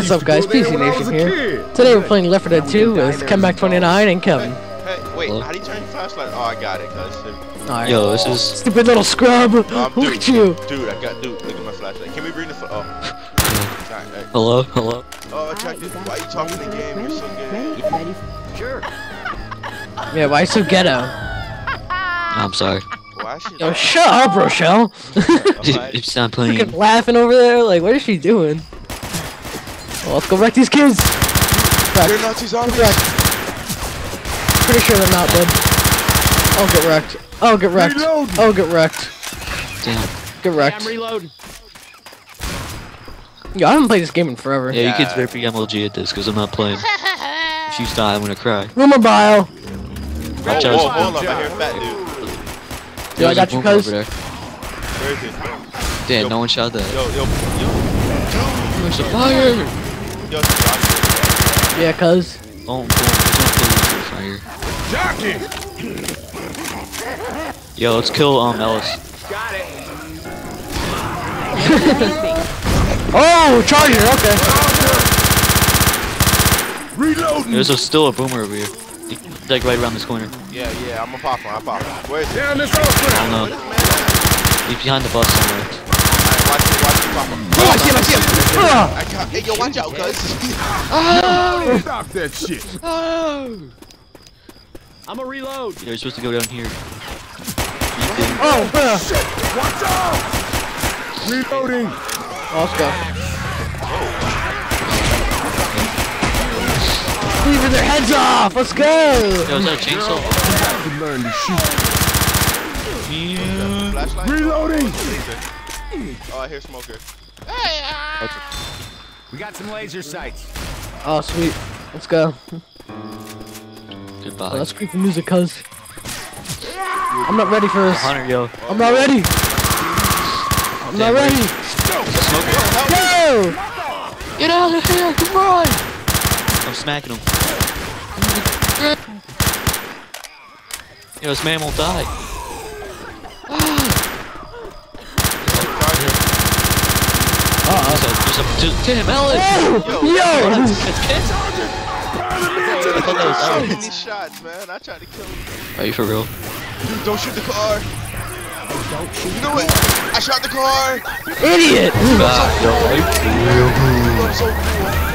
What's up, guys? PC Nation here. Today we're playing Left 4 Dead 2 with Kenmack29 and Kevin. Hey, wait, how do you turn your flashlight? Oh, I got it, cuz. Alright. Yo, this is Stupid little scrub! Um, Look dude, at you! Dude, I got, dude, look at my flashlight. Can we bring the fl- Oh. Sorry, hey. hello, hello. Oh, attracted. Why are you talking in the game? You're so gay. Sure. Yeah, why so ghetto? I'm sorry. Why Yo, shut up, Rochelle! Alright. It's not Freaking playing. laughing over there, like, what is she doing? Well, let's go wreck these kids! They're Wreck. Nazi zombies. Wreck. Pretty sure they're not dead. I'll get wrecked. I'll get wrecked. I'll get wrecked. Damn. Get wrecked. I'm reloading. Yo, I haven't played this game in forever. Yeah, you kids Yeah. better be MLG at this, because I'm not playing. If you die, I'm gonna cry. Rumor bio. Whoa, Watch out. whoa, hold up. I hear a fat dude. Yo, I got you, There's cuz. over there. Where is it? Damn, Yo. no one shot that. Yo, yo, yo. There's a fire! Yo, it's Josh. Yeah, cuz. Don't, don't, don't fire. Yo, let's kill um Ellis. Got it. Oh, Charger, okay. Reloading. There's a, still a boomer over here. Like right around this corner. Yeah, yeah, I'm a pop one. I pop one. Where is it? I don't know. He's behind the bus somewhere. Alright, watch it, watch it, pop one. Oh, I see him, I see him. I got, hey, yo, watch out, cuz. Stop that shit. I'm a reload. You're supposed to go down here. Oh, ah. Watch out! Reloading. Oh, let's go. Leaving their heads off. Let's go. Yo, is that a chainsaw? You learn to shoot. Flashlight? Reloading. Oh, I hear smoker. We got some laser sights. Oh, sweet. Let's go. Goodbye. Oh, let's creep the music, cuz. I'm not ready for this. Hunter, yo. I'm not ready. I'm not Damn right. ready. Smoker. Go. Get out of here! Come on! I'm smacking him. Yo, this man won't die. There's a, there's a, there's, damn, Ellis! Yo. That's I thought that was Ellis. many shots, man. I tried to kill him. Are you for real? Dude, don't shoot the car. You know what? I shot the car. Idiot. I'm so cool.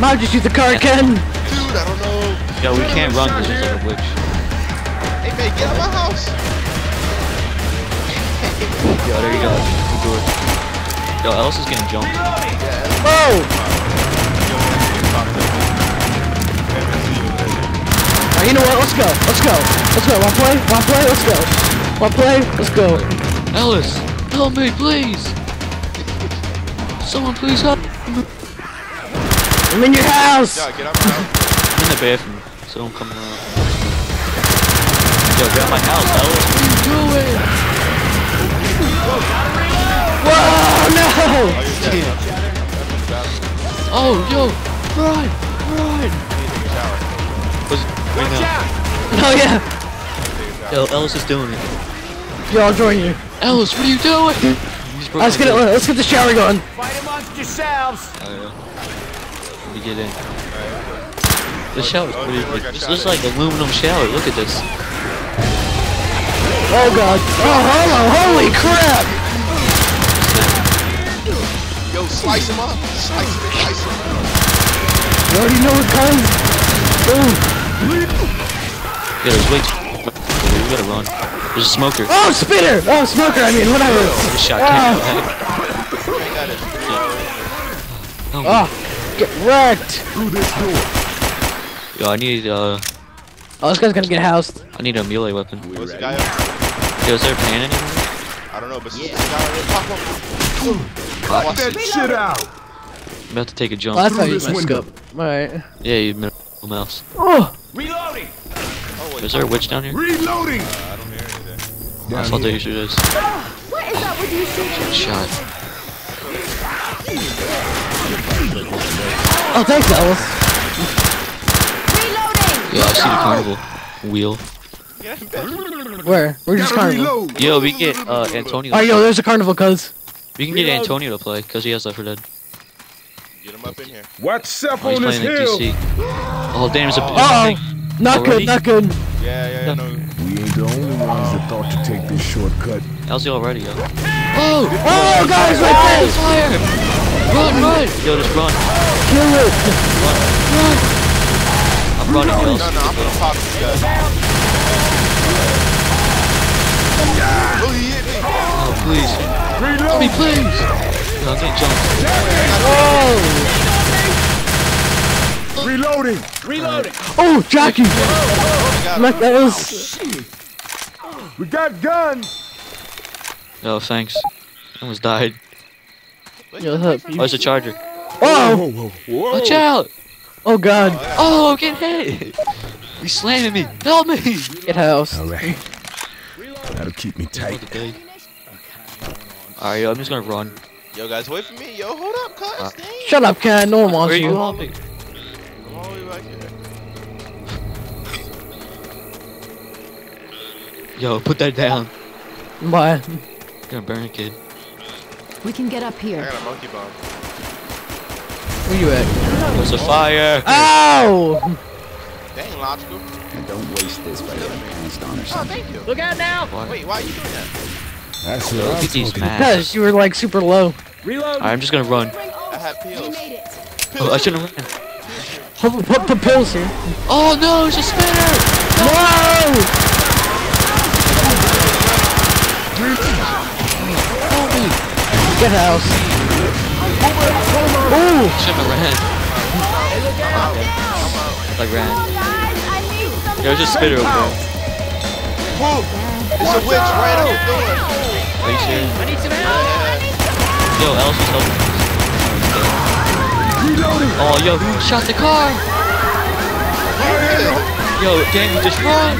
Might just shoot the car again. Dude, I don't know. Yo, we can't run because there's like a witch. Hey, man, get out of my house. Yo, there you go. Good door. Yo, Ellis is getting jumped. Oh! Whoa. Alright, you know what? Let's go. Let's go. Let's go. Wanna play? Wanna play? Let's go. Wanna play? Let's go. Ellis, help me, please! Someone please help! I'm in your house. Yeah, get out my house. I'm in the bathroom, so don't come around. Yo, get out my house, Ellis. What are you doing? Whoa, Oh, no. Oh, you're dead. Oh, yo, run, run! Take a shower. Was, wait, no. Oh, yeah. Yo, Ellis is doing it. Yo, I'll join you. Ellis, what are you doing? Let's get it. the- Let's get the shower going. Fight amongst yourselves. Oh, yeah. Let me get in. This shower's pretty. look, I This shot looks it. like aluminum shower. Look at this. Oh god. Oh, hello. Holy crap. Yo, slice him up. Slice him, slice him. You already know it comes. Boom. Yeah, there's way too. We gotta run. There's a smoker. Oh, spitter. Oh, smoker. I mean, whatever. Just shot Ah. Ken. I got it. Oh, Oh, get wrecked. Through this door. Yo, I need uh, Oh, this guy's gonna get housed. I need a melee weapon. What's the guy up? Yo, is there a pan anywhere? I don't know, but yeah. the guy right there. Pop him. Fuck. Watch That it. shit out. I'm about to take a jump. Well, that's how Through you this use my window. scope. Alright. Yeah, you middle mouse. Oh, Reloading. Oh, wait. Is there a witch down here? Reloading. I don't hear anything. I Down thought there here. usually is. What is up with you shooting? Shot. oh, thanks, Ellis. Reloading! Yeah, I see the carnival wheel. Get. Where? We're just Gotta carnival. reload. Yo, we get uh Antonio. Oh, yo, there's a carnival, cuz. We can get Reload. Antonio to play because he has Left 4 Dead. Get him up in here. What's up Oh, he's on this playing like hill. DC. Oh damn, it's a Uh thing. oh. Not Already? good, not good. Yeah, yeah, yeah. No. We ain't the only ones that thought to take this shortcut. How's he already, yo? Oh, oh, guys, right there. Fire! Run, run! Yo, just run. Kill it. I'm running, yo. No, no, I'm gonna pop this guy. Oh, he hit me. Oh, please. Reload. Me, please! Yo, I'm getting jumped. Oh, Reloading. Reloading. oh, Jackie. Oh, oh, oh, got him. Like that was. We got guns. Oh, thanks. I almost died. Yeah, that- Oh, it's a charger. Oh, Whoa, whoa, whoa. Watch out! oh God. Oh, I'm getting hit! He's slamming me! Help me! Get house. All right. That'll keep me tight. Alright, yo, I'm just gonna run. Yo, guys, wait for me. Yo, hold up, cuz. Uh, Shut up, Ken. No one Where wants are you you. helping? I'm all the way back here. Yo, put that down. Bye. You're gonna burn a kid. We can get up I here. got a monkey bomb. Where you at? There's a fire! Ow! Dang, logical. Don't waste this by getting passed on or Oh, thank you. Look out now. What? Wait, why are you doing that? That's what look I'm at these talking maps. Because you were like super low. Reload. Alright, I'm just gonna run. I had We pills. Oh, I shouldn't have ran. Put, put the pills here. Oh no, it's a spitter! No! Help me! Get house. Ooh! Shouldn't have ran. Like ran. Guys, I need some There's a spitter over there. Whoa! It's a witch right at the door. Are you serious? I need some help. Yo, Ellis is helping. Oh, yo, who shot the car? Yo, Danny, just run!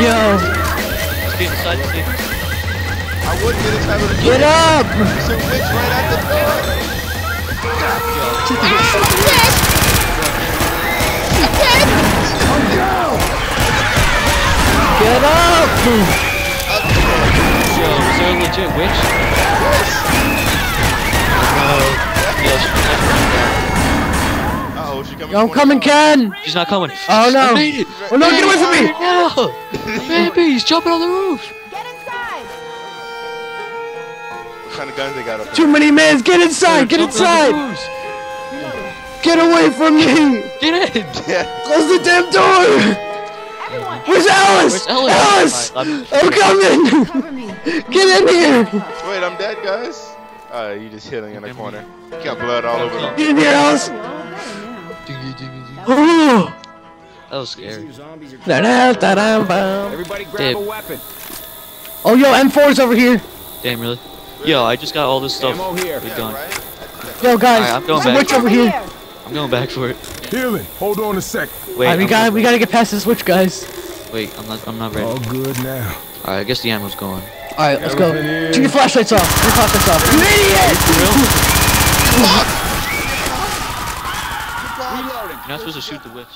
Yo! Just get inside the thing. I would get inside of the Get up! It's a witch right at the door. Get up! Yo, is there a legit witch? No. Yo, Uh-oh, she coming. I'm coming, Ken! she's not coming. Oh no! I made it! Oh no, get away from me! No! Baby, he's jumping on the roof! Get inside. What kind of guns they got up Too many men! Get inside! Get Jumping on the inside! Get away from me! Get in! Close the damn door! Everyone, Where's Ellis? Where's Elliot? Ellis! I'm- I'm coming! cover me. Get in here! Wait, I'm dead, guys. Uh, you just hitting in the corner. You got blood all over them. Get in here, Ellis! Oh! That was scary. Everybody grab Dave. a weapon. Oh, yo, M4's over here. Damn, really? Yo, I just got all this stuff. Ammo here. Good Yeah, gun. Yo, guys, Alright, I'm going there's a back. witch over here. I'm going back for it. Healing. Hold on a sec. Wait, Alright, we I'm got. We got to get past this witch, guys. Wait, I'm not. I'm not ready. All good now. Alright, I guess the ammo's going. Alright, let's go. Turn your flashlights off. Turn your flashlights off. You idiot! You're not supposed to shoot the witch.